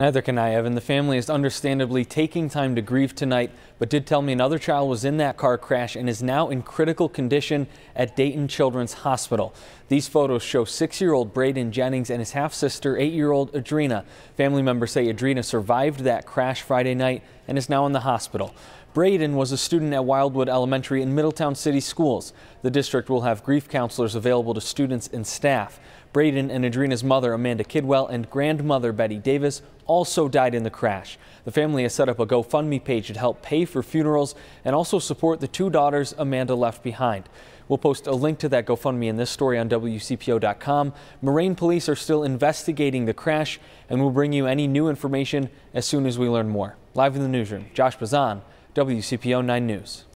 Neither can I, Evan. The family is understandably taking time to grieve tonight, but did tell me another child was in that car crash and is now in critical condition at Dayton Children's Hospital. These photos show six-year-old Braden Jennings and his half-sister, eight-year-old Adrena. Family members say Adrena survived that crash Friday night and is now in the hospital. Braden was a student at Wildwood Elementary in Middletown City Schools. The district will have grief counselors available to students and staff. Braden and Adrena's mother, Amanda Kidwell, and grandmother, Betty Davis, also died in the crash. The family has set up a GoFundMe page to help pay for funerals and also support the two daughters Amanda left behind. We'll post a link to that GoFundMe in this story on WCPO.com. Moraine police are still investigating the crash and we'll bring you any new information as soon as we learn more. Live in the newsroom, Josh Bazan, WCPO 9 News.